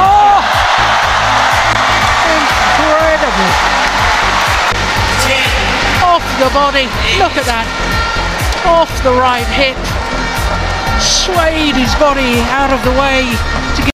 Oh! the body. Look at that. Off the right hip. Swayed his body out of the way to get